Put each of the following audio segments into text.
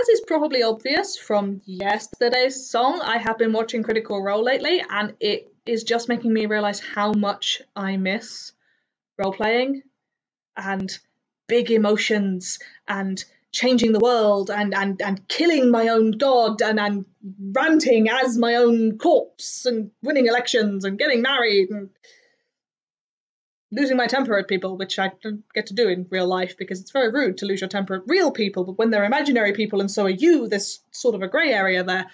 as is probably obvious from yesterday's song, I have been watching Critical Role lately, and it is just making me realize how much I miss role playing and big emotions and changing the world and, and, and killing my own god and, and ranting as my own corpse and winning elections and getting married and losing my temper at people, which I don't get to do in real life because it's very rude to lose your temper at real people, but when they're imaginary people and so are you, there's sort of a grey area there.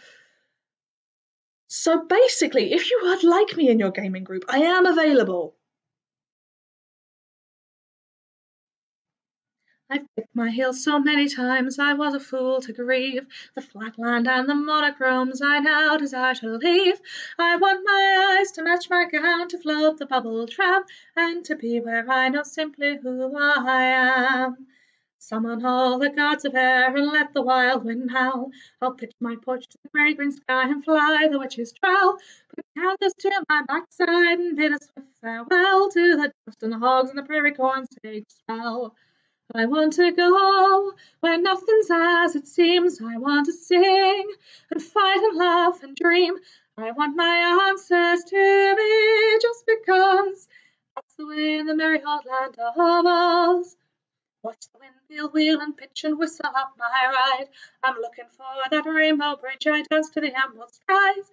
So basically, if you would like me in your gaming group, I am available. I've kicked my heels so many times I was a fool to grieve. The flatland and the monochromes I now desire to leave. I want my eyes to match my gown, to float the bubble tram, and to be where I know simply who I am. Summon all the gods of air and let the wild wind howl. I'll pitch my porch to the grey green sky and fly the witch's trowel. Put candles to my backside and bid a swift farewell to the dust and the hogs and the prairie corn sage smell. I want to go where nothing's as it seems. I want to sing and fight and laugh and dream. I want my answers to be just because that's the way in the merry old land of Oz. Watch the windmill wheel and pitch and whistle up my ride. I'm looking for that rainbow bridge I dance to the emerald skies.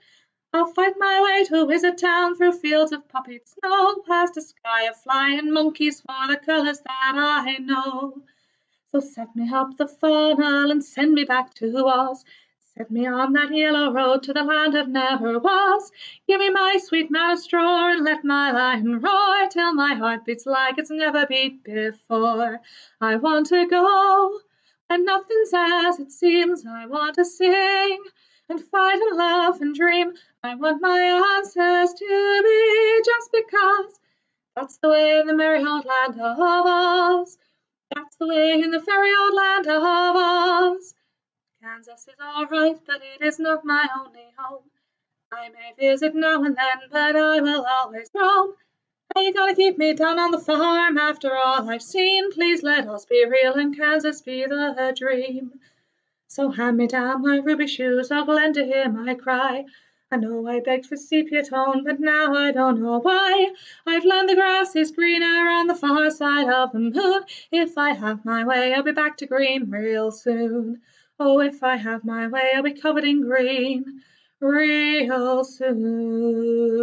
I'll fight my way to Wizard Town through fields of poppied snow, past a sky of flying monkeys for the colours that I know. So set me up the funnel and send me back to Oz. Set me on that yellow road to the land of never was. Give me my sweet mouse straw and let my lion roar till my heart beats like it's never beat before. I want to go and nothing's as it seems. I want to sing and fight and laugh and dream. I want my answers to be just because that's the way in the merry old land of Oz. That's the way in the fairy old land of Oz. Kansas is all right, but it is not my only home. I may visit now and then, but I will always roam. Are you gonna keep me down on the farm after all I've seen? Please let us be real and Kansas be the dream. So hand me down my ruby shoes, I'll lend to hear my cry. I know I begged for sepia tone, but now I don't know why. I've learned the grass is greener on the far side of the moon. If I have my way, I'll be back to green real soon. Oh, if I have my way, I'll be covered in green real soon.